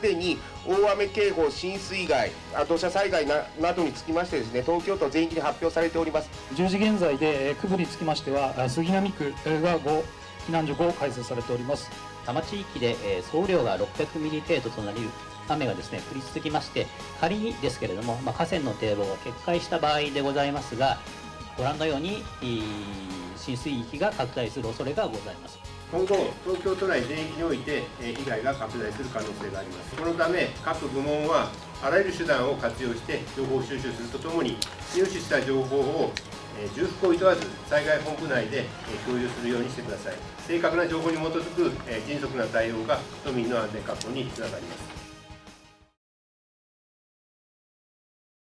すでに大雨警報、浸水害、土砂災害ななどにつきましてですね、東京都全域で発表されております。10時現在で、区部につきましては、杉並区が5、避難所5開設されております。多摩地域で、え総雨量が600ミリ程度となり雨がですね降り続きまして仮にですけれども、まあ、河川の堤防が決壊した場合でございますがご覧のように浸水域が拡大する恐れがございます今後、東京都内全域において被害が拡大する可能性があります。このため、各部門はあらゆる手段を活用して情報収集するとともに、入手した情報を重複を厭わず災害本部内で共有するようにしてください。正確な情報に基づく迅速な対応が都民の安全確保につながります。